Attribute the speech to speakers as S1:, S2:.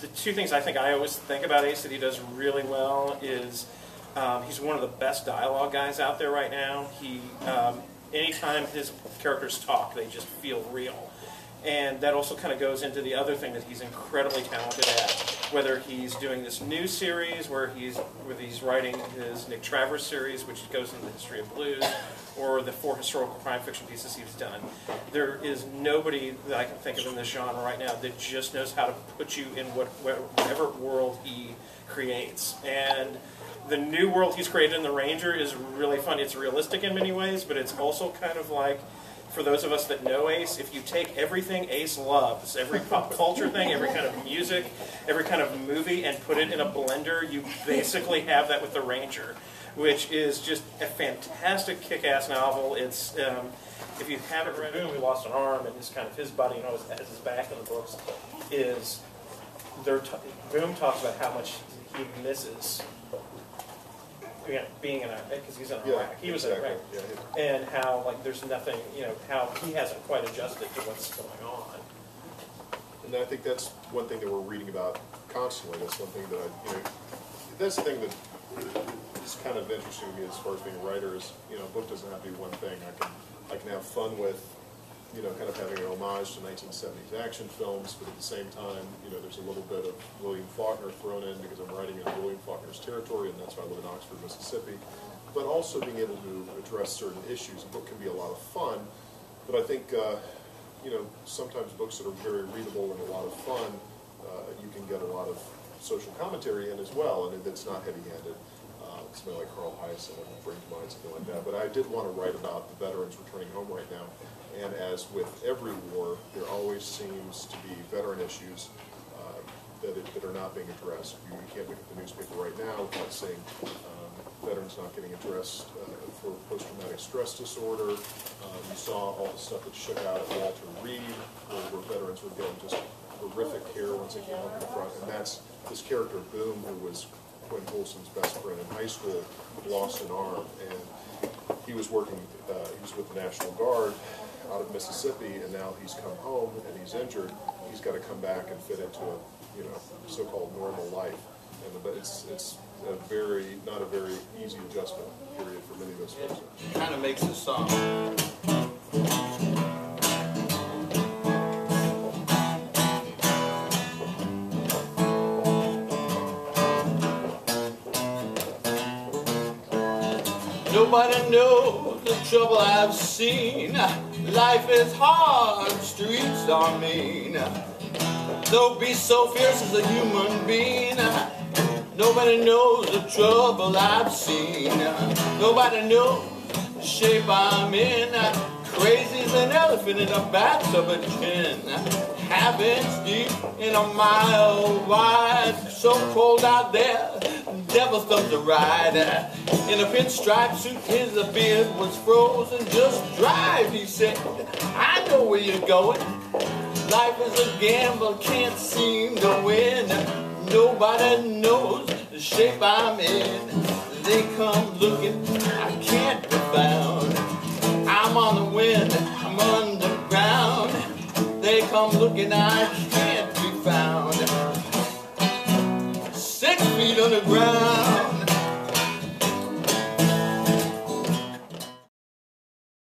S1: the two things I think I always think about Ace that he does really well is um, he's one of the best dialogue guys out there right now. He, um, anytime his characters talk, they just feel real. And that also kind of goes into the other thing that he's incredibly talented at. Whether he's doing this new series where he's where he's writing his Nick Travers series, which goes into the history of blues, or the four historical crime fiction pieces he's done. There is nobody that I can think of in this genre right now that just knows how to put you in what, whatever world he creates. And the new world he's created in The Ranger is really fun. It's realistic in many ways, but it's also kind of like for those of us that know Ace, if you take everything Ace loves, every pop culture thing, every kind of music, every kind of movie, and put it in a blender, you basically have that with The Ranger, which is just a fantastic kick-ass novel. It's um, if you haven't read Boom, who lost an arm, and his kind of his buddy, you know, has his back in the books, is Boom talks about how much he misses being in Iraq because he's in Iraq.
S2: Yeah,
S1: he was
S2: exactly.
S1: in Iraq,
S2: Yeah,
S1: and how like there's nothing, you know, how he hasn't quite adjusted to what's going on.
S2: And I think that's one thing that we're reading about constantly. That's one thing that I, you know, that's the thing that is kind of interesting to me as far as being a writer is, you know, a book doesn't have to be one thing. I can, I can have fun with, you know, kind of having an homage to 1970s action films, but at the same time, you know, there's a little bit of William Faulkner thrown in because I'm writing in William Faulkner's territory, and that's why I live in Oxford, Mississippi. But also being able to address certain issues. A book can be a lot of fun, but I think, uh, you know, sometimes books that are very readable and a lot of fun, uh, you can get a lot of social commentary in as well, and it's not heavy-handed. Somebody like Carl Hiaasen, I bring to mind something like that. But I did want to write about the veterans returning home right now. And as with every war, there always seems to be veteran issues uh, that, it, that are not being addressed. You, you can't look at the newspaper right now without seeing um, veterans not getting addressed uh, for post-traumatic stress disorder. Um, you saw all the stuff that shook out at Walter Reed, where, where veterans were getting just horrific care once they came up in the front. And that's this character, Boom, who was Quinn Colson's best friend in high school, lost an arm. And he was working, uh, he was with the National Guard out of Mississippi, and now he's come home and he's injured. He's got to come back and fit into a, you know, so-called normal life. And but it's it's a very not a very easy adjustment period for many of those folks.
S3: Kind of makes the song. Nobody knows the trouble I've seen. Life is hard, streets are mean. Don't be so fierce as a human being. Nobody knows the trouble I've seen. Nobody knows the shape I'm in. Crazy as an elephant in the back of a chin. Half inch deep in a mile wide. So cold out there, devil thumbs a ride. In a pinstripe suit, his beard was frozen. Just drive, he said. I know where you're going. Life is a gamble, can't seem to win. Nobody knows the shape I'm in. They come looking, I can't be found. I'm on the wind, I'm underground. They come looking, I can't be found. Feet underground.